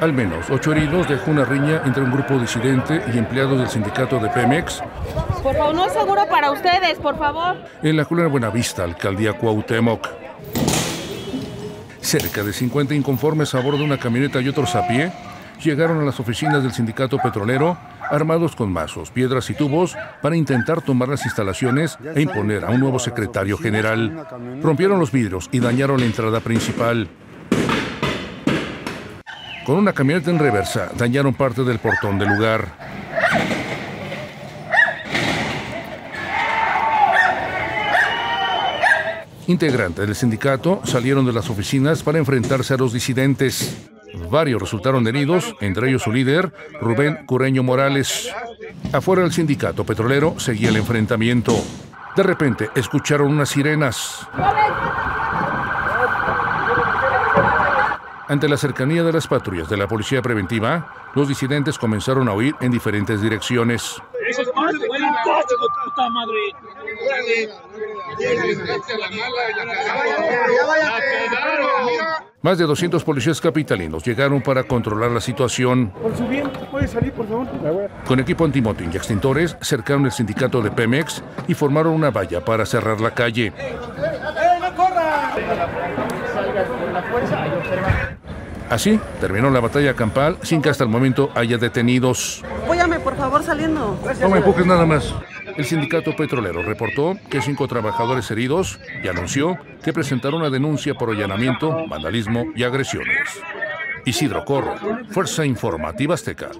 Al menos ocho heridos dejó una riña entre un grupo disidente y empleados del sindicato de Pemex. Por favor, no es seguro para ustedes, por favor. En la colonia Buenavista, alcaldía Cuauhtémoc. Cerca de 50 inconformes a bordo de una camioneta y otros a pie llegaron a las oficinas del sindicato petrolero armados con mazos, piedras y tubos para intentar tomar las instalaciones e imponer a un nuevo secretario general. Rompieron los vidrios y dañaron la entrada principal. Con una camioneta en reversa, dañaron parte del portón del lugar. Integrantes del sindicato salieron de las oficinas para enfrentarse a los disidentes. Varios resultaron heridos, entre ellos su líder, Rubén Cureño Morales. Afuera del sindicato petrolero seguía el enfrentamiento. De repente escucharon unas sirenas. Ante la cercanía de las patrullas de la policía preventiva, los disidentes comenzaron a huir en diferentes direcciones. Más de 200 policías capitalinos llegaron para controlar la situación. Por su bien, puede salir, por favor. Con equipo antimotín y extintores, cercaron el sindicato de Pemex y formaron una valla para cerrar la calle. Así terminó la batalla campal sin que hasta el momento haya detenidos. Apóyame, por favor, saliendo. No me empujes nada más. El sindicato petrolero reportó que cinco trabajadores heridos y anunció que presentaron una denuncia por allanamiento, vandalismo y agresiones. Isidro Corro, Fuerza Informativa Azteca.